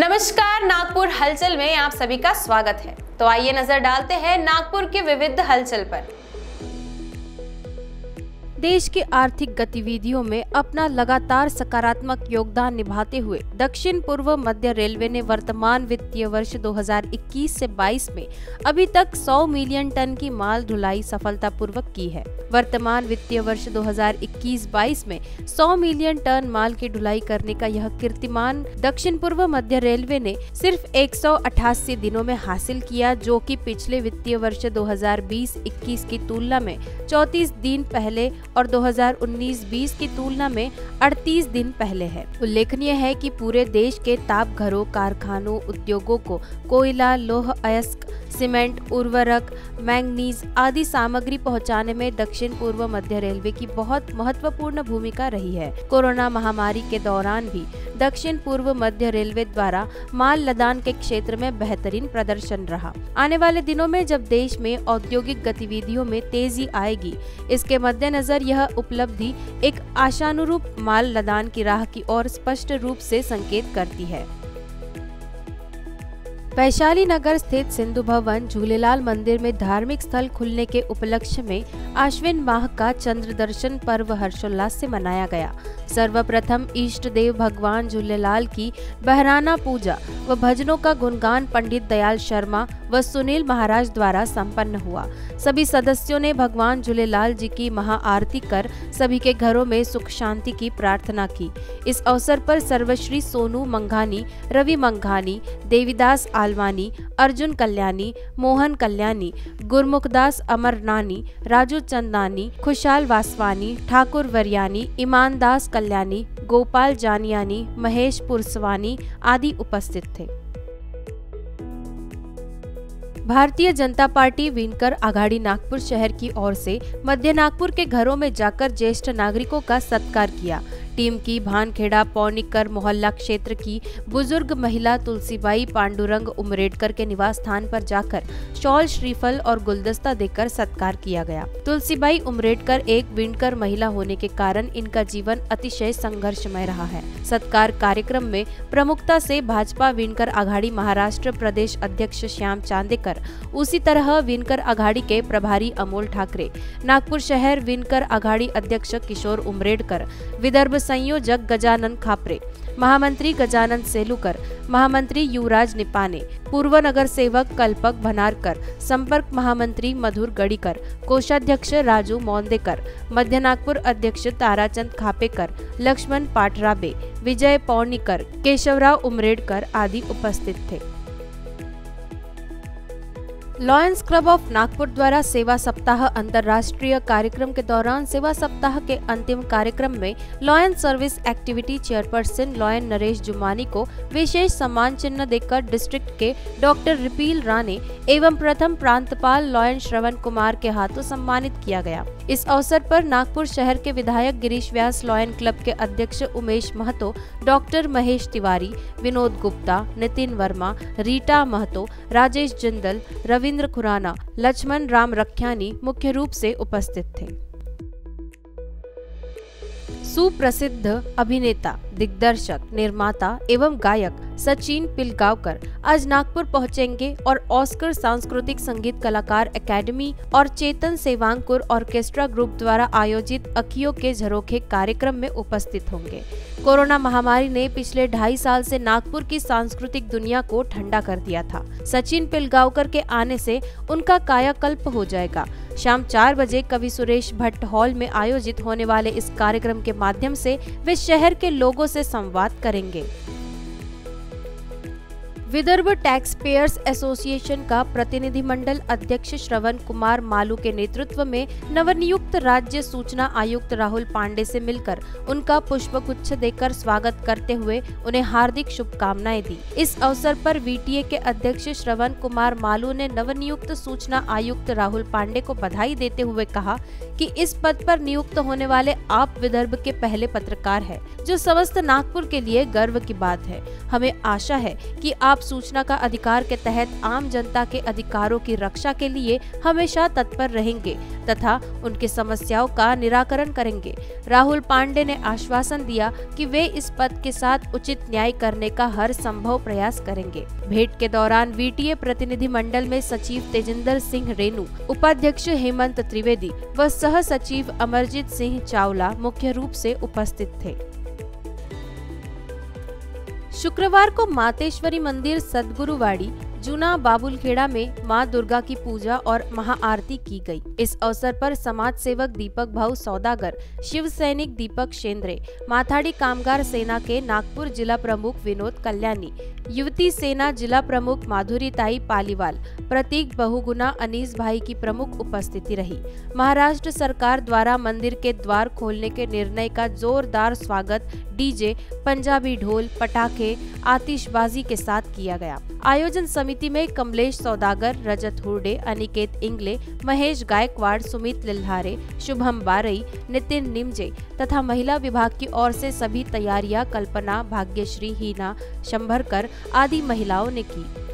नमस्कार, नागपुर हलचल में आप सभी का स्वागत है। तो आइए नज़र डालते हैं नागपुर के विविध हलचल पर। देश की आर्थिक गतिविधियों में अपना लगातार सकारात्मक योगदान निभाते हुए दक्षिण पूर्व मध्य रेलवे ने वर्तमान वित्तीय वर्ष 2021 से 22 में अभी तक 100 मिलियन टन की माल ढुलाई सफलतापूर्वक की है। वर्तमान वित्तीय वर्ष 2021-22 में 100 मिलियन टन माल की ढुलाई करने का यह कीर्तिमान दक्षिण पूर्व मध्य रेलवे ने सिर्फ़ एक सौ अठासी दिनों में हासिल किया, जो कि पिछले वित्तीय वर्ष 2020-21 की तुलना में 34 दिन पहले और 2019-20 की तुलना में 38 दिन पहले है। उल्लेखनीय है कि पूरे देश के ताप घरों कारखानों, उद्योगों को कोयला, लोह, अयस्क, सीमेंट, उर्वरक, मैंगनीज आदि सामग्री पहुँचाने में दक्षिण पूर्व मध्य रेलवे की बहुत महत्वपूर्ण भूमिका रही है। कोरोना महामारी के दौरान भी दक्षिण पूर्व मध्य रेलवे द्वारा माल लदान के क्षेत्र में बेहतरीन प्रदर्शन रहा। आने वाले दिनों में जब देश में औद्योगिक गतिविधियों में तेज़ी आएगी, इसके मद्देनजर यह उपलब्धि एक आशानुरूप माल लदान की राह की ओर स्पष्ट रूप से संकेत करती है। वैशाली नगर स्थित सिंधु भवन झूलेलाल मंदिर में धार्मिक स्थल खुलने के उपलक्ष्य में आश्विन माह का चंद्र दर्शन पर्व हर्षोल्लास से मनाया गया। सर्वप्रथम इष्ट देव भगवान झूलेलाल की बहराना पूजा व भजनों का गुणगान पंडित दयाल शर्मा व सुनील महाराज द्वारा संपन्न हुआ। सभी सदस्यों ने भगवान झूलेलाल जी की महाआरती कर सभी के घरों में सुख शांति की प्रार्थना की। इस अवसर पर सर्वश्री सोनू मंघानी, रवि मंघानी, देवीदास आलवानी अर्जुन कल्याणी, मोहन कल्याणी गुरमुखदास अमरनानी राजू चंदानी खुशाल वासवानी, ठाकुर वरियानी ईमानदास कल्याणी, गोपाल जानियानी, महेश पुरसवानी आदि उपस्थित थे। भारतीय जनता पार्टी विनकर आघाड़ी नागपुर शहर की ओर से मध्य नागपुर के घरों में जाकर ज्येष्ठ नागरिकों का सत्कार किया। टीम की भानखेड़ा, पौनिकर, मोहल्ला क्षेत्र की बुज़ुर्ग महिला तुलसीबाई पांडुरंग उमरेडकर के निवास स्थान पर जाकर शॉल, श्रीफल और गुलदस्ता देकर सत्कार किया गया। तुलसीबाई उमरेडकर एक विणकर महिला होने के कारण इनका जीवन अतिशय संघर्षमय रहा है। सत्कार कार्यक्रम में प्रमुखता से भाजपा विनकर आघाड़ी महाराष्ट्र प्रदेश अध्यक्ष श्याम चांदेकर, उसी तरह विनकर आघाड़ी के प्रभारी अमोल ठाकरे, नागपुर शहर विनकर आघाड़ी अध्यक्ष किशोर उमरेडकर, विदर्भ संयोजक गजानन खापरे, महामंत्री गजानन सेलुकर, महामंत्री युवराज निपाने, पूर्व नगर सेवक कल्पक भनारकर, संपर्क महामंत्री मधुर गडीकर, कोषाध्यक्ष राजू मौंदेकर मध्य नागपुर अध्यक्ष ताराचंद खापेकर, लक्ष्मण पाटराबे, विजय पौर्णिकर, केशवराव उमरेडकर आदि उपस्थित थे। लॉयंस क्लब ऑफ़ नागपुर द्वारा सेवा सप्ताह अंतर्राष्ट्रीय कार्यक्रम के दौरान सेवा सप्ताह के अंतिम कार्यक्रम में lion service activity chairperson lion Naresh Jumani को विशेष सम्मान चिन्ह देकर डिस्ट्रिक्ट के डॉक्टर रिपील राणे एवं प्रथम प्रांतपाल लॉयन श्रवण कुमार के हाथों सम्मानित किया गया। इस अवसर पर नागपुर शहर के विधायक गिरीश व्यास लॉयन क्लब के अध्यक्ष उमेश महतो डॉक्टर महेश तिवारी, विनोद गुप्ता, नितिन वर्मा, रीटा महतो, राजेश जिंदल, रवि रविंद्र खुराना, लक्ष्मण राम रख्यानी मुख्य रूप से उपस्थित थे। सुप्रसिद्ध अभिनेता, दिग्दर्शक, निर्माता एवं गायक सचिन पिलगांवकर। आज नागपुर पहुँचेंगे और ऑस्कर सांस्कृतिक संगीत कलाकार एकेडमी और चेतन सेवांकुर ऑर्केस्ट्रा ग्रुप द्वारा आयोजित अखियों के झरोखे कार्यक्रम में उपस्थित होंगे। कोरोना महामारी ने पिछले ढाई साल से नागपुर की सांस्कृतिक दुनिया को ठंडा कर दिया था। सचिन पिलगांवकर के आने से उनका कायाकल्प हो जाएगा। शाम चार बजे कवि सुरेश भट्ट हॉल में आयोजित होने वाले इस कार्यक्रम के माध्यम से वे शहर के लोगों से संवाद करेंगे। विदर्भ टैक्स पेयर्स एसोसिएशन का प्रतिनिधिमंडल अध्यक्ष श्रवण कुमार मालू के नेतृत्व में नवनियुक्त राज्य सूचना आयुक्त राहुल पांडे से मिलकर उनका पुष्प गुच्छ देकर स्वागत करते हुए उन्हें हार्दिक शुभकामनाएँ दी। इस अवसर पर वीटीए के अध्यक्ष श्रवण कुमार मालू ने नवनियुक्त सूचना आयुक्त राहुल पांडे को बधाई देते हुए कहा कि इस पद पर नियुक्त होने वाले आप विदर्भ के पहले पत्रकार है, जो समस्त नागपुर के लिए गर्व की बात है। हमें आशा है की आप आप सूचना का अधिकार के तहत आम जनता के अधिकारों की रक्षा के लिए हमेशा तत्पर रहेंगे तथा उनकी समस्याओं का निराकरण करेंगे। राहुल पांडे ने आश्वासन दिया कि वे इस पद के साथ उचित न्याय करने का हर संभव प्रयास करेंगे। भेंट के दौरान वीटीए प्रतिनिधि मंडल में सचिव तेजिंदर सिंह रेणु, उपाध्यक्ष हेमंत त्रिवेदी व सह सचिव अमरजीत सिंह चावला मुख्य रूप से उपस्थित थे। शुक्रवार को मातेश्वरी मंदिर सदगुरुवाड़ी, जूना बाबुलखेड़ा में माँ दुर्गा की पूजा और महाआरती की गई। इस अवसर पर समाज सेवक दीपक भाऊ सौदागर, शिव सैनिक दीपक शेंद्रे, माथाड़ी कामगार सेना के नागपुर जिला प्रमुख विनोद कल्याणी युवती सेना जिला प्रमुख माधुरी ताई पालीवाल, प्रतीक बहुगुना अनीस भाई की प्रमुख उपस्थिति रही। महाराष्ट्र सरकार द्वारा मंदिर के द्वार खोलने के निर्णय का जोरदार स्वागत डीजे, पंजाबी ढोल, पटाखे, आतिशबाजी के साथ किया गया। आयोजन समिति में कमलेश सौदागर, रजत हुडे, अनिकेत इंगले, महेश गायकवाड़, सुमित लिल्हारे, शुभम बारई, नितिन निमजे तथा महिला विभाग की ओर से सभी तैयारियाँ कल्पना, भाग्यश्री, हीना शंभरकर आदि महिलाओं ने की।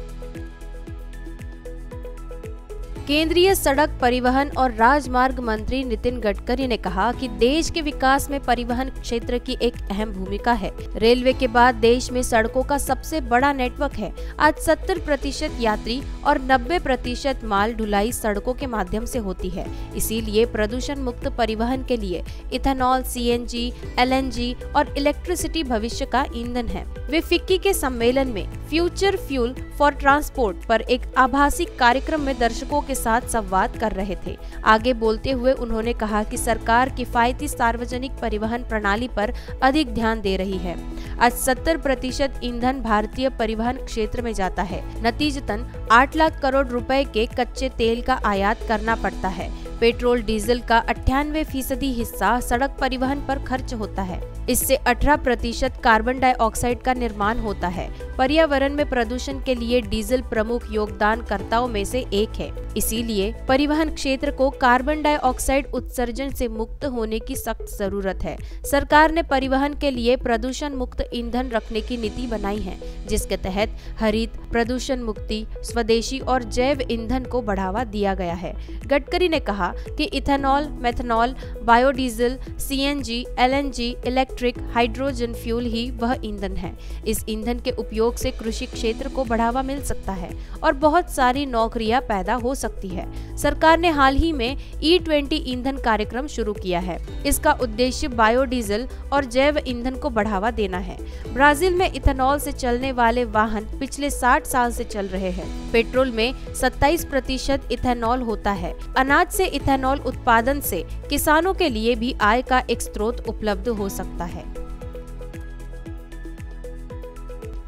केंद्रीय सड़क परिवहन और राजमार्ग मंत्री नितिन गडकरी ने कहा कि देश के विकास में परिवहन क्षेत्र की एक अहम भूमिका है। रेलवे के बाद देश में सड़कों का सबसे बड़ा नेटवर्क है। आज 70 प्रतिशत यात्री और 90 प्रतिशत माल ढुलाई सड़कों के माध्यम से होती है। इसीलिए प्रदूषण मुक्त परिवहन के लिए इथेनॉल सीएनजी, एलएनजी और इलेक्ट्रिसिटी भविष्य का ईंधन है। वे फिक्की के सम्मेलन में फ्यूचर फ्यूल फॉर ट्रांसपोर्ट पर एक आभासी कार्यक्रम में दर्शकों के साथ संवाद कर रहे थे। आगे बोलते हुए उन्होंने कहा कि सरकार किफायती सार्वजनिक परिवहन प्रणाली पर अधिक ध्यान दे रही है। आज 70 प्रतिशत ईंधन भारतीय परिवहन क्षेत्र में जाता है। नतीजतन 8 लाख करोड़ रुपए के कच्चे तेल का आयात करना पड़ता है। पेट्रोल, डीजल का अट्ठानवे फ़ीसदी हिस्सा सड़क परिवहन पर खर्च होता है। इससे 18 प्रतिशत कार्बन डाइऑक्साइड का निर्माण होता है। पर्यावरण में प्रदूषण के लिए डीजल प्रमुख योगदानकर्ताओं में से एक है। इसीलिए परिवहन क्षेत्र को कार्बन डाइऑक्साइड उत्सर्जन से मुक्त होने की सख्त ज़रूरत है। सरकार ने परिवहन के लिए प्रदूषण मुक्त ईंधन रखने की नीति बनाई है जिसके तहत हरित प्रदूषण मुक्ति स्वदेशी और जैव ईंधन को बढ़ावा दिया गया है। गडकरी ने कहा कि ethanol methanol biodiesel CNG, LNG, electric hydrogen fuel ही वह ईंधन है। इस ईंधन के उपयोग से कृषि क्षेत्र को बढ़ावा मिल सकता है और बहुत सारी नौकरियाँ पैदा हो सकती है। सरकार ने हाल ही में ई ट्वेंटी ईंधन कार्यक्रम शुरू किया है। इसका उद्देश्य बायोडीजल और जैव ईंधन को बढ़ावा देना है। ब्राज़ील में इथेनॉल से चलने वाले वाहन पिछले 60 साल से चल रहे हैं। पेट्रोल में 27 प्रतिशत इथेनॉल होता है। अनाज से इथेनॉल उत्पादन से किसानों के लिए भी आय का एक स्रोत उपलब्ध हो सकता है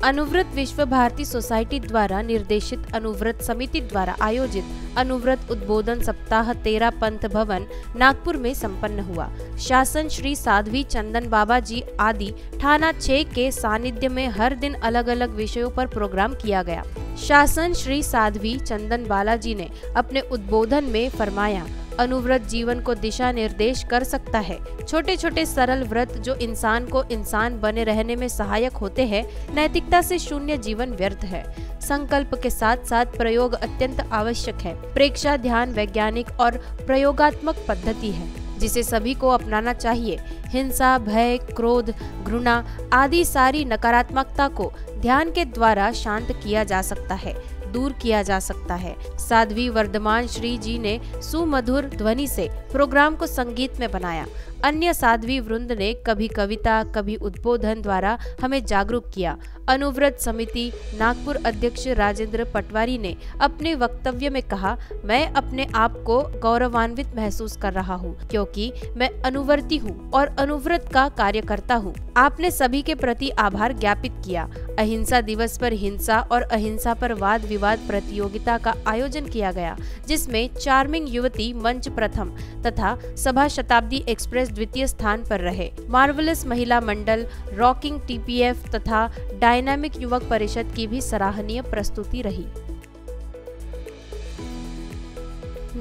अनुव्रत विश्व भारती सोसाइटी द्वारा निर्देशित अनुव्रत समिति द्वारा आयोजित अनुव्रत उद्बोधन सप्ताह तेरा पंथ भवन नागपुर में संपन्न हुआ। शासन श्री साध्वी चंदन बाबा जी आदि थाना छह के सानिध्य में हर दिन अलग अलग विषयों पर प्रोग्राम किया गया। शासन श्री साध्वी चंदन बालाजी ने अपने उद्बोधन में फरमाया अनुव्रत जीवन को दिशा निर्देश कर सकता है। छोटे छोटे सरल व्रत जो इंसान को इंसान बने रहने में सहायक होते हैं, नैतिकता से शून्य जीवन व्यर्थ है। संकल्प के साथ साथ प्रयोग अत्यंत आवश्यक है। प्रेक्षा ध्यान वैज्ञानिक और प्रयोगात्मक पद्धति है, जिसे सभी को अपनाना चाहिए। हिंसा, भय, क्रोध, घृणा आदि सारी नकारात्मकता को ध्यान के द्वारा शांत किया जा सकता है। दूर किया जा सकता है। साध्वी वर्धमान श्री जी ने सुमधुर ध्वनि से प्रोग्राम को संगीत में बनाया। अन्य साध्वी वृंद ने कभी कविता, कभी उद्बोधन द्वारा हमें जागरूक किया। अनुव्रत समिति नागपुर अध्यक्ष राजेंद्र पटवारी ने अपने वक्तव्य में कहा, मैं अपने आप को गौरवान्वित महसूस कर रहा हूँ, क्योंकि मैं अनुवर्ती हूँ और अनुव्रत का कार्यकर्ता हूँ। आपने सभी के प्रति आभार ज्ञापित किया। अहिंसा दिवस पर हिंसा और अहिंसा पर वाद विवाद प्रतियोगिता का आयोजन किया गया, जिसमें चार्मिंग युवती मंच प्रथम तथा सभा शताब्दी एक्सप्रेस द्वितीय स्थान पर रहे। Marvellous Mahila Mandal, rocking TPF तथा डायनामिक युवक परिषद की भी सराहनीय प्रस्तुति रही।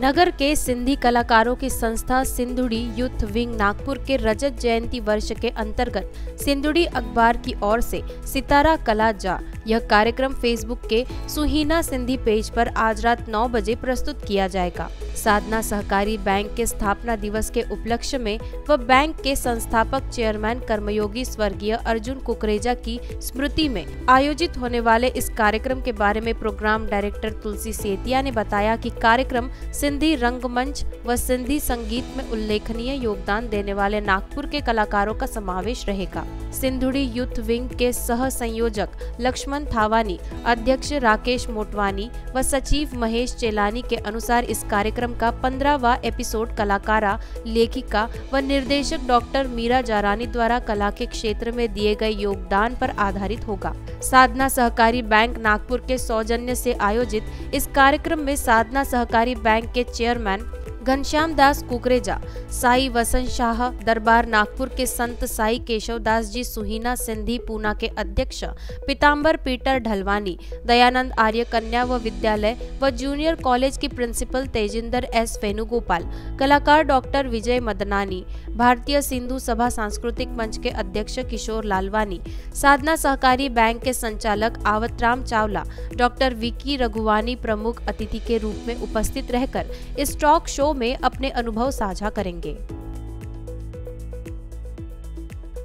नगर के सिंधी कलाकारों की संस्था सिंधुड़ी यूथ विंग नागपुर के रजत जयंती वर्ष के अंतर्गत सिंधुड़ी अखबार की ओर से सितारा कला जा यह कार्यक्रम फेसबुक के सुहीना सिंधी पेज पर आज रात 9 बजे प्रस्तुत किया जाएगा। साधना सहकारी बैंक के स्थापना दिवस के उपलक्ष्य में व बैंक के संस्थापक चेयरमैन कर्मयोगी स्वर्गीय अर्जुन कुकरेजा की स्मृति में आयोजित होने वाले इस कार्यक्रम के बारे में प्रोग्राम डायरेक्टर तुलसी सेतिया ने बताया कि कार्यक्रम सिंधी रंगमंच व सिंधी संगीत में उल्लेखनीय योगदान देने वाले नागपुर के कलाकारों का समावेश रहेगा। सिंधुड़ी यूथ विंग के सह संयोजक लक्ष्मण थावानी, अध्यक्ष राकेश मोटवानी व सचिव महेश चेलानी के अनुसार इस कार्यक्रम का पंद्रहवा एपिसोड कलाकारा, लेखिका व निर्देशक डॉक्टर मीरा जारानी द्वारा कला के क्षेत्र में दिए गए योगदान पर आधारित होगा। साधना सहकारी बैंक नागपुर के सौजन्य से आयोजित इस कार्यक्रम में साधना सहकारी बैंक के चेयरमैन घनश्याम दास कुकरेजा, साई वसंत शाह दरबार नागपुर के संत साई केशव दास जी, सुहीना सिंधी पूना के अध्यक्ष पिताम्बर पीटर ढलवानी, दयानंद आर्य कन्या व विद्यालय व जूनियर कॉलेज की प्रिंसिपल तेजिंदर एस वेणुगोपाल, कलाकार डॉक्टर विजय मदनानी, भारतीय सिंधु सभा सांस्कृतिक मंच के अध्यक्ष किशोर लालवानी, साधना सहकारी बैंक के संचालक आवतराम चावला, डॉक्टर विकी रघुवानी प्रमुख अतिथि के रूप में उपस्थित रहकर इस टॉक शो में अपने अनुभव साझा करेंगे।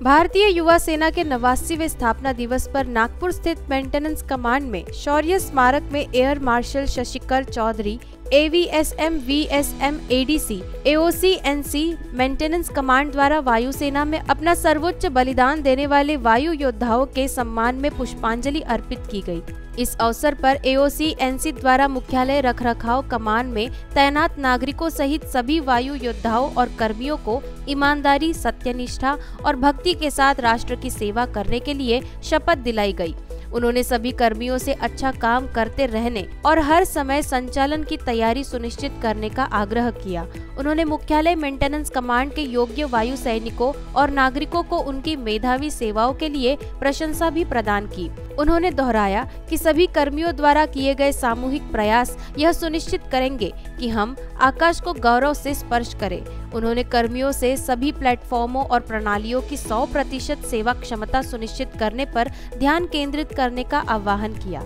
भारतीय युवा सेना के नवासीवे स्थापना दिवस पर नागपुर स्थित मेंटेनेंस कमांड में शौर्य स्मारक में air marshal Shashikar Chaudhary AVSM VSM ADC AOC NC maintenance command द्वारा वायुसेना में अपना सर्वोच्च बलिदान देने वाले वायु योद्धाओं के सम्मान में पुष्पांजलि अर्पित की गई। इस अवसर पर एओसी एनसी द्वारा मुख्यालय रखरखाव कमान में तैनात नागरिकों सहित सभी वायु योद्धाओं और कर्मियों को ईमानदारी, सत्यनिष्ठा और भक्ति के साथ राष्ट्र की सेवा करने के लिए शपथ दिलाई गई उन्होंने सभी कर्मियों से अच्छा काम करते रहने और हर समय संचालन की तैयारी सुनिश्चित करने का आग्रह किया। उन्होंने मुख्यालय मेंटेनेंस कमांड के योग्य वायु सैनिकों और नागरिकों को उनकी मेधावी सेवाओं के लिए प्रशंसा भी प्रदान की। उन्होंने दोहराया कि सभी कर्मियों द्वारा किए गए सामूहिक प्रयास यह सुनिश्चित करेंगे कि हम आकाश को गौरव से स्पर्श करें। उन्होंने कर्मियों से सभी प्लेटफॉर्मों और प्रणालियों की 100 प्रतिशत सेवा क्षमता सुनिश्चित करने पर ध्यान केंद्रित करने का आह्वान किया।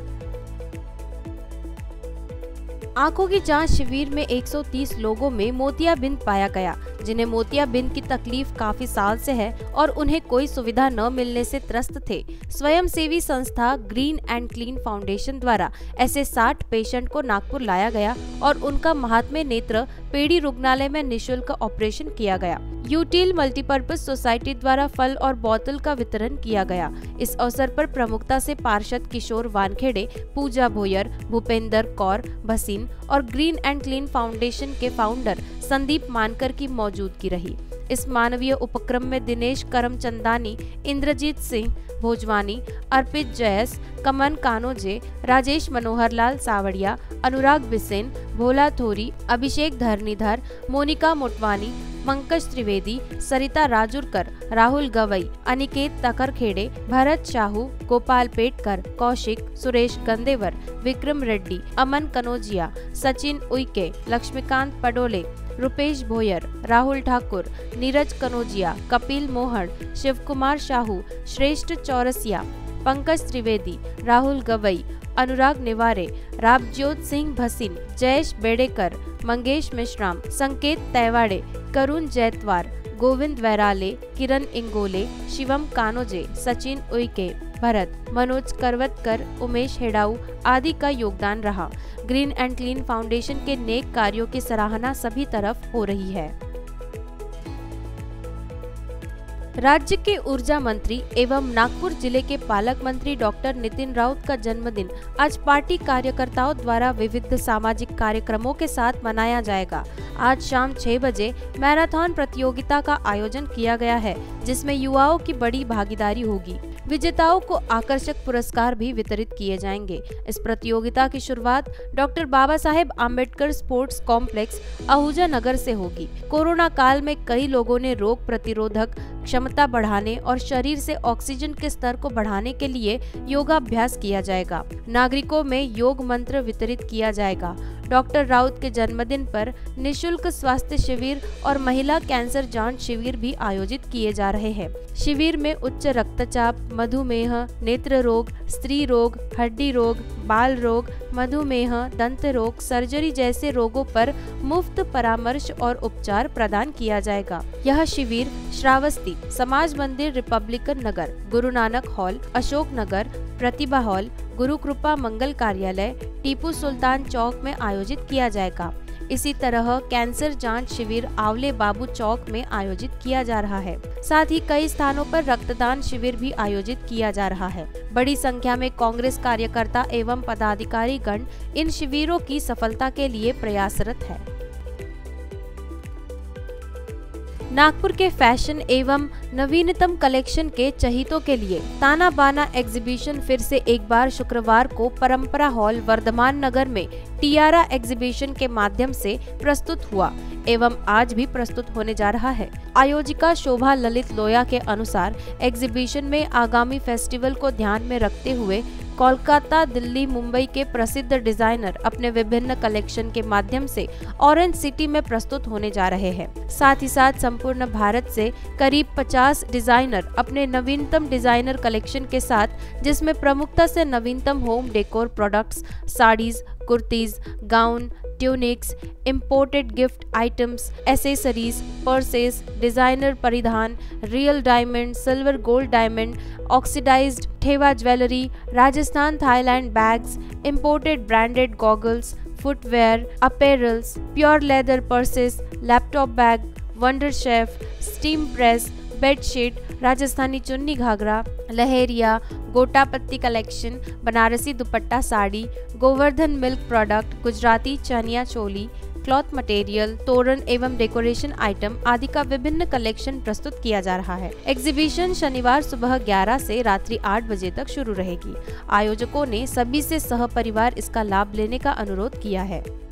आँखों की जाँच शिविर में 130 लोगों में मोतियाबिंद पाया गया। जिन्हें मोतियाबिंद की तकलीफ़ काफ़ी साल से है और उन्हें कोई सुविधा न मिलने से त्रस्त थे। स्वयं सेवी संस्था ग्रीन एंड क्लीन फाउंडेशन द्वारा ऐसे 60 पेशेंट को नागपुर लाया गया और उनका महात्मे नेत्र पेड़ी रुग्णालय में निशुल्क ऑपरेशन किया गया। यूटील मल्टीपर्पज सोसाइटी द्वारा फल और बोतल का वितरण किया गया। इस अवसर पर प्रमुखता से पार्षद किशोर वानखेड़े, पूजा भोयर, भूपेंद्र कौर, भसीन और ग्रीन एंड क्लीन फाउंडेशन के फाउंडर संदीप मानकर की मौजूदगी रही। इस मानवीय उपक्रम में दिनेश करमचंदानी, इंद्रजीत सिंह भोजवानी, अर्पित जयस, कमन कानोजे, राजेश मनोहर लाल सावड़िया, अनुराग बिसेन, भोला थोरी, अभिषेक धरनीधर, मोनिका मोटवानी, पंकज त्रिवेदी, सरिता राजुरकर, राहुल गवई, अनिकेत तकरखेड़े, भरत शाहू, गोपाल पेटकर, कौशिक, सुरेश गंदेवर, विक्रम रेड्डी, अमन कनोजिया, सचिन उइके, लक्ष्मीकांत पडोले रुपेश भोयर, राहुल ठाकुर, नीरज कनोजिया, कपिल मोहन शिव कुमार शाहू, श्रेष्ठ चौरसिया, पंकज त्रिवेदी, राहुल गवई, अनुराग निवारे राबज्योत सिंह भसीन, जयेश बेडेकर, मंगेश मिश्राम, संकेत तैवाड़े, करुण जैतवार, गोविंद वैराले, किरण इंगोले, शिवम कानोजे, सचिन उइके। भरत, मनोज करवतकर, उमेश हेडाऊ आदि का योगदान रहा। ग्रीन एंड क्लीन फाउंडेशन के नेक कार्यों की सराहना सभी तरफ़ हो रही है। राज्य के ऊर्जा मंत्री एवं नागपुर ज़िले के पालक मंत्री डॉक्टर नितिन राउत का जन्मदिन आज पार्टी कार्यकर्ताओं द्वारा विविध सामाजिक कार्यक्रमों के साथ मनाया जाएगा। आज शाम छह बजे मैराथन प्रतियोगिता का आयोजन किया गया है, जिसमें युवाओं की बड़ी भागीदारी होगी। विजेताओं को आकर्षक पुरस्कार भी वितरित किए जाएँगे। इस प्रतियोगिता की शुरुआत doctor Baba Saheb Ambedkar sports complex Ahuja Nagar से होगी। कोरोना काल में कई लोगों ने रोग प्रतिरोधक क्षमता बढ़ाने और शरीर से ऑक्सीजन के स्तर को बढ़ाने के लिए योगाभ्यास किया जाएगा। नागरिकों में योग मंत्र वितरित किया जाएगा। डॉक्टर राउत के जन्मदिन पर निशुल्क स्वास्थ्य शिविर और महिला कैंसर जाँच शिविर भी आयोजित किए जा रहे हैं। शिविर में उच्च रक्तचाप, मधुमेह, नेत्र रोग, स्त्री रोग, हड्डी रोग, बाल रोग, मधुमेह, दंत रोग, सर्जरी जैसे रोगों पर मुफ़्त परामर्श और उपचार प्रदान किया जाएगा। यह शिविर श्रावस्ती, समाज मंदिर, Republican Nagar Guru Nanak hall, Ashok Nagar, Pratibha hall Guru Kripa Mangal कार्यालय, टीपू सुल्तान चौक में आयोजित किया जाएगा। इसी तरह कैंसर जाँच शिविर आवले बाबू चौक में आयोजित किया जा रहा है। साथ ही कई स्थानों पर रक्तदान शिविर भी आयोजित किया जा रहा है। बड़ी संख्या में कांग्रेस कार्यकर्ता एवं पदाधिकारी गण इन शिविरों की सफलता के लिए प्रयासरत है। नागपुर के फ़ैशन एवं नवीनतम कलेक्शन के चहितों के लिए ताना बाना एग्जीबिशन फिर से एक बार शुक्रवार को परंपरा हॉल वर्धमान नगर में टियारा एग्जीबिशन के माध्यम से प्रस्तुत हुआ एवं आज भी प्रस्तुत होने जा रहा है। आयोजिका शोभा ललित लोया के अनुसार एग्जीबिशन में आगामी फेस्टिवल को ध्यान में रखते हुए कोलकाता, दिल्ली, मुंबई के प्रसिद्ध डिज़ाइनर अपने विभिन्न कलेक्शन के माध्यम से ऑरेंज सिटी में प्रस्तुत होने जा रहे हैं। साथ ही साथ संपूर्ण भारत से करीब 50 डिज़ाइनर अपने नवीनतम डिज़ाइनर कलेक्शन के साथ, जिसमें प्रमुखता से नवीनतम home decor products, saris kurtis, gown tunics imported gift items accessories purses designer परिधान real diamond silver gold diamond oxidised Thewa jewellery Rajasthan Thailand bags imported branded goggles footwear apparels pure leather purses laptop bag Wonderchef steam press bedsheet, Rajasthani chunni ghagra, leheriya gota patti collection, Banarasi dupatta sari, Govardhan milk product, Gujarati chaniya choli, cloth material, तोरण एवं decoration item आदि का विभिन्न collection प्रस्तुत किया जा रहा है। एग्जीबिशन शनिवार सुबह 11 से रात्रि 8 बजे तक शुरू रहेगी। आयोजकों ने सभी से सह परिवार इसका लाभ लेने का अनुरोध किया है।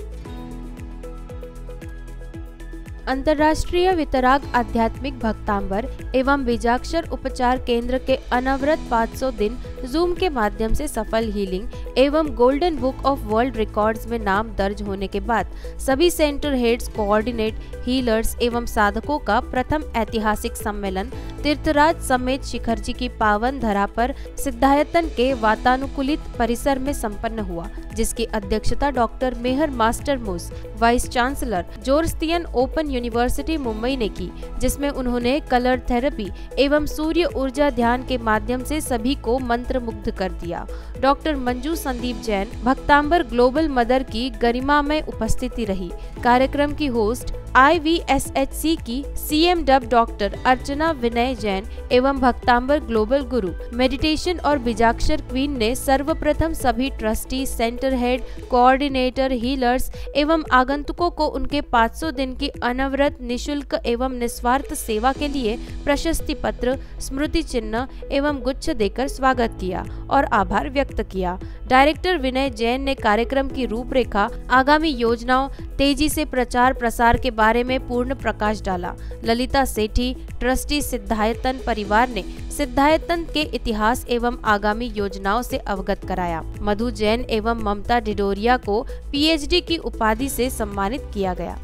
अंतर्राष्ट्रीय वितराग आध्यात्मिक भक्तांबर एवं बीजाक्षर उपचार केंद्र के अनवरत 500 दिन जूम के माध्यम से सफल हीलिंग एवं golden book of world records में नाम दर्ज होने के बाद सभी सेंटर हेड्स कोऑर्डिनेट हीलर्स एवं साधकों का प्रथम ऐतिहासिक सम्मेलन तीर्थराज समेत शिखर जी की पावन धरा पर सिद्धायतन के वातानुकूलित परिसर में संपन्न हुआ, जिसकी अध्यक्षता doctor Meher Master Moos vice chancellor Zoroastrian open university Mumbai ने की, जिसमें उन्होंने कलर थेरेपी एवं सूर्य ऊर्जा ध्यान के माध्यम से सभी को मंत्र मुग्ध कर दिया। Doctor Manju Sandeep Jain, Bhaktambar global mother की गरिमा में उपस्थिति रही। कार्यक्रम की होस्ट आईवीएसएचसी की सीएम डब डॉक्टर अर्चना विनय जैन एवं भक्तांबर ग्लोबल गुरु, मेडिटेशन और बीजाक्षर क्वीन ने सर्वप्रथम सभी trustee, centre head, coordinator, healers एवं आगंतुकों को उनके 500 दिन की अनवरत निशुल्क एवं निस्वार्थ सेवा के लिए प्रशस्ति पत्र, स्मृति चिन्ह एवं गुच्छ देकर स्वागत किया और आभार व्यक्त किया। डायरेक्टर विनय जैन ने कार्यक्रम की रूपरेखा, आगामी योजनाओं, तेज़ी से प्रचार प्रसार के बारे में पूर्ण प्रकाश डाला। ललिता सेठी, ट्रस्टी सिद्धायतन परिवार ने सिद्धायतन के इतिहास एवं आगामी योजनाओं से अवगत कराया। मधु जैन एवं ममता डिडोरिया को पीएचडी की उपाधि से सम्मानित किया गया।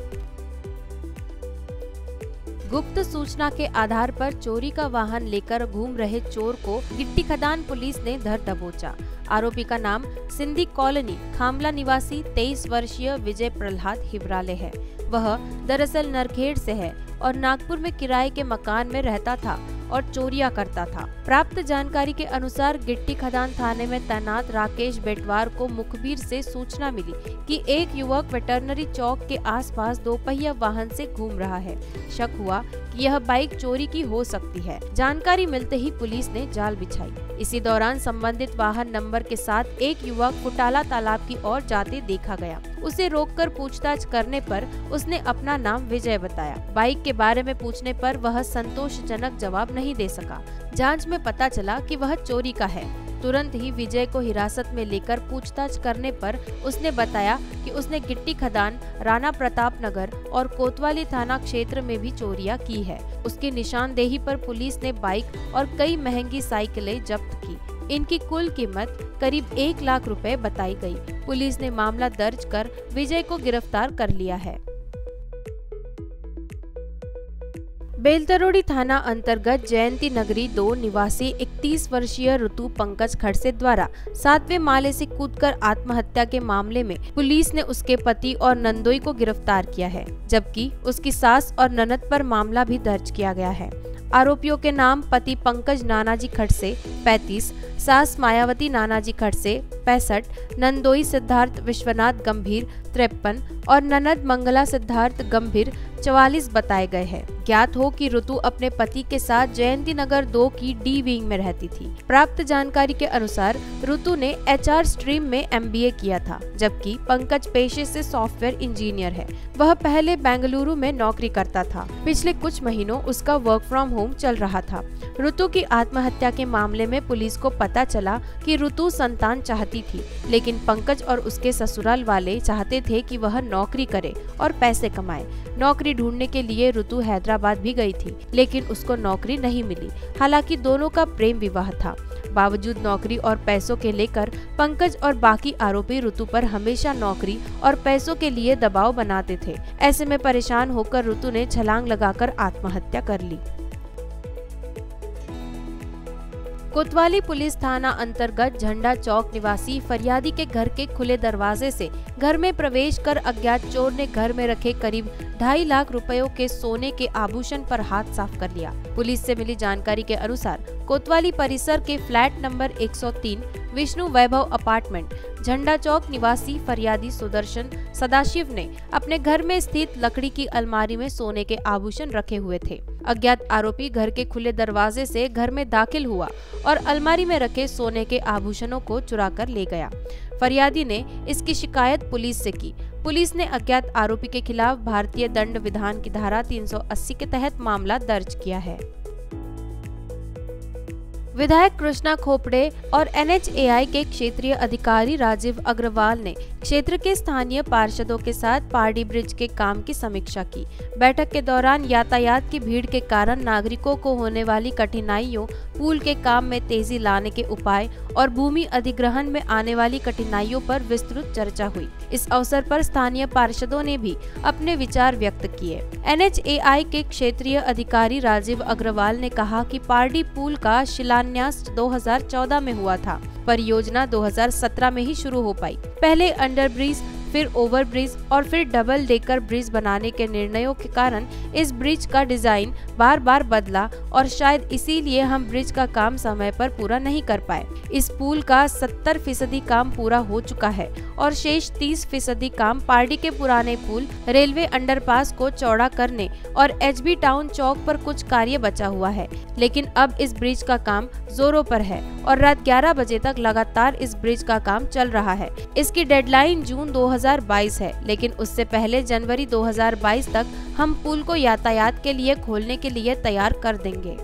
गुप्त सूचना के आधार पर चोरी का वाहन लेकर घूम रहे चोर को गिट्टी खदान पुलिस ने धर दबोचा। आरोपी का नाम सिंधी कॉलोनी, खामला निवासी 23 वर्षीय विजय प्रहलाद हिबराले है। वह दरअसल नरखेड़ से है और नागपुर में किराए के मकान में रहता था। और चोरिया करता था। प्राप्त जानकारी के अनुसार गिट्टी खदान थाने में तैनात राकेश बेटवार को मुखबिर से सूचना मिली कि एक युवक वेटरनरी चौक के आसपास दोपहिया वाहन से घूम रहा है। शक हुआ कि यह बाइक चोरी की हो सकती है। जानकारी मिलते ही पुलिस ने जाल बिछाई। इसी दौरान संबंधित वाहन नंबर के साथ एक युवक कुटाला तालाब की ओर जाते देखा गया। उसे रोककर पूछताछ करने पर उसने अपना नाम विजय बताया। बाइक के बारे में पूछने पर वह संतोषजनक जवाब नहीं दे सका। जाँच में पता चला कि वह चोरी का है। तुरंत ही विजय को हिरासत में लेकर पूछताछ करने पर उसने बताया कि उसने गिट्टी खदान, राणा प्रताप नगर और कोतवाली थाना क्षेत्र में भी चोरियाँ की है। उसकी निशानदेही पर पुलिस ने बाइक और कई महँगी साइकिलें जब्त की। इनकी कुल कीमत करीब एक लाख रुपए बताई गई। पुलिस ने मामला दर्ज कर विजय को गिरफ़्तार कर लिया है। बेलतरोड़ी थाना अंतर्गत जयंती नगरी दो निवासी 31 वर्षीय ऋतु पंकज खड़से द्वारा सातवें माले से कूदकर आत्महत्या के मामले में पुलिस ने उसके पति और नंदोई को गिरफ़्तार किया है जबकि उसकी सास और ननद पर मामला भी दर्ज किया गया है। आरोपियों के नाम पति पंकज नानाजी खड़से 35, सास मायावती नानाजी खड़से, पैंसठ, नंदोई सिद्धार्थ विश्वनाथ गंभीर, तिरपन और ननद मंगला सिद्धार्थ गंभीर चवालीस बताए गए हैं। ज्ञात हो कि ऋतु अपने पति के साथ जयंती नगर दो की डी विंग में रहती थी। प्राप्त जानकारी के अनुसार ऋतु ने एचआर स्ट्रीम में एमबीए किया था, जबकि पंकज पेशे से सॉफ्टवेयर इंजीनियर है। वह पहले बेंगलुरु में नौकरी करता था। पिछले कुछ महीनों उसका वर्क फ्रॉम होम चल रहा था। ऋतु की आत्महत्या के मामले में पुलिस को पता चला कि ऋतु संतान चाहती थी, लेकिन पंकज और उसके ससुराल वाले चाहते थे कि वह नौकरी करे और पैसे कमाए। नौकरी ढूँढने के लिए ऋतु हैदराबाद भी गई थी, लेकिन उसको नौकरी नहीं मिली। हालाँकि दोनों का प्रेम विवाह था। बावजूद नौकरी और पैसों के लेकर पंकज और बाकी आरोपी ऋतु पर हमेशा नौकरी और पैसों के लिए दबाव बनाते थे। ऐसे में परेशान होकर ऋतु ने छलांग लगाकर आत्महत्या कर ली। कोतवाली पुलिस थाना अंतर्गत झंडा चौक निवासी फरियादी के घर के खुले दरवाजे से घर में प्रवेश कर अज्ञात चोर ने घर में रखे करीब ढाई लाख रुपयों के सोने के आभूषण पर हाथ साफ़ कर लिया। पुलिस से मिली जानकारी के अनुसार कोतवाली परिसर के flat number 103 Vishnu Vaibhav apartment, Jhanda Chowk, निवासी फरियादी सुदर्शन सदाशिव ने अपने घर में स्थित लकड़ी की अलमारी में सोने के आभूषण रखे हुए थे। अज्ञात आरोपी घर के खुले दरवाजे से घर में दाखिल हुआ और अलमारी में रखे सोने के आभूषणों को चुरा कर ले गया। फरियादी ने इसकी शिकायत पुलिस से की। पुलिस ने अज्ञात आरोपी के खिलाफ भारतीय दंड विधान की धारा 380 के तहत मामला दर्ज किया है। विधायक कृष्णा खोपड़े और एनएचएआई के क्षेत्रीय अधिकारी राजीव अग्रवाल ने क्षेत्र के स्थानीय पार्षदों के साथ पार्डी ब्रिज के काम की समीक्षा की। बैठक के दौरान यातायात की भीड़ के कारण नागरिकों को होने वाली कठिनाइयों, पुल के काम में तेज़ी लाने के उपाय और भूमि अधिग्रहण में आने वाली कठिनाइयों पर विस्तृत चर्चा हुई। इस अवसर पर स्थानीय पार्षदों ने भी अपने विचार व्यक्त किए। NHAI के क्षेत्रीय अधिकारी राजीव अग्रवाल ने कहा कि पार्डी पुल का शिलान्यास 2014 में हुआ था। परियोजना 2017 में ही शुरू हो पाई। पहले अंडर ब्रिज फिर ओवर ब्रिज और फिर डबल डेकर ब्रिज बनाने के निर्णयों के कारण इस ब्रिज का डिज़ाइन बार बार बदला और शायद इसीलिए हम ब्रिज का काम समय पर पूरा नहीं कर पाए। इस पुल का 70 फ़ीसदी काम पूरा हो चुका है और शेष 30 फ़ीसदी काम पार्टी के पुराने पुल रेलवे अंडरपास को चौड़ा करने और एचबी टाउन चौक पर कुछ कार्य बचा हुआ है। लेकिन अब इस ब्रिज का काम जोरों पर है और रात 11 बजे तक लगातार इस ब्रिज का काम चल रहा है। इसकी डेडलाइन जून 2022 है, लेकिन उससे पहले जनवरी 2022 तक हम पुल को यातायात के लिए खोलने के लिए तैयार कर देंगे।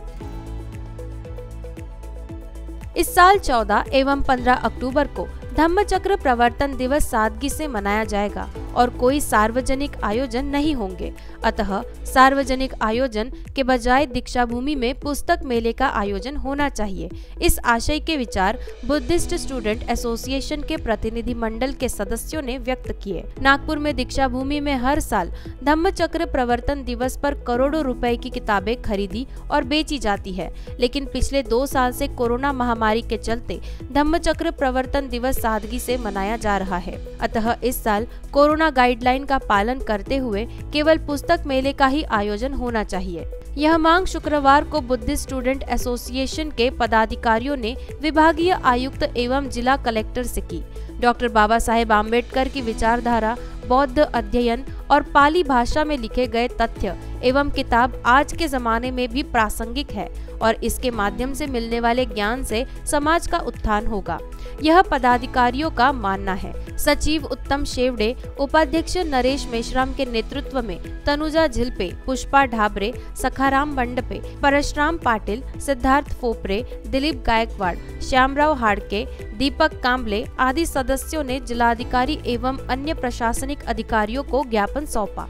इस साल 14 एवं 15 अक्टूबर को धम्म चक्र प्रवर्तन दिवस सादगी से मनाया जाएगा और कोई सार्वजनिक आयोजन नहीं होंगे। अतः सार्वजनिक आयोजन के बजाय दीक्षा भूमि में पुस्तक मेले का आयोजन होना चाहिए। इस आशय के विचार बुद्धिस्ट स्टूडेंट एसोसिएशन के प्रतिनिधि मंडल के सदस्यों ने व्यक्त किए। नागपुर में दीक्षा भूमि में हर साल धम्म चक्र प्रवर्तन दिवस पर करोड़ों रुपए की किताबें खरीदी और बेची जाती है। लेकिन पिछले दो साल से कोरोना महामारी के चलते धम्म चक्र प्रवर्तन दिवस सादगी से मनाया जा रहा है। अतः इस साल कोरोना गाइडलाइन का पालन करते हुए केवल पुस्तक मेले का ही आयोजन होना चाहिए। यह मांग शुक्रवार को बुद्धिस्ट स्टूडेंट एसोसिएशन के पदाधिकारियों ने विभागीय आयुक्त एवं जिला कलेक्टर से की। डॉक्टर बाबा साहेब आम्बेडकर की विचारधारा बौद्ध अध्ययन और पाली भाषा में लिखे गए तथ्य एवं किताब आज के जमाने में भी प्रासंगिक है और इसके माध्यम से मिलने वाले ज्ञान से समाज का उत्थान होगा। यह पदाधिकारियों का मानना है। सचिव उत्तम शेवड़े, उपाध्यक्ष नरेश मेश्राम के नेतृत्व में तनुजा झिलपे, पुष्पा ढाबरे, सखाराम बंडपे परशुराम पाटिल, सिद्धार्थ फोपरे, दिलीप गायकवाड़, श्यामराव हाड़के, दीपक काम्बले आदि सदस्यों ने जिलाधिकारी एवं अन्य प्रशासनिक अधिकारियों को ज्ञापन सौंपा।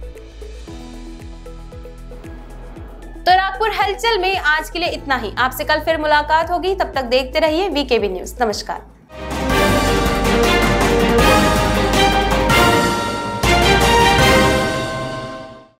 तो नागपुर हलचल में आज के लिए इतना ही। आपसे कल फिर मुलाकात होगी। तब तक देखते रहिए वीकेबी न्यूज़। नमस्कार।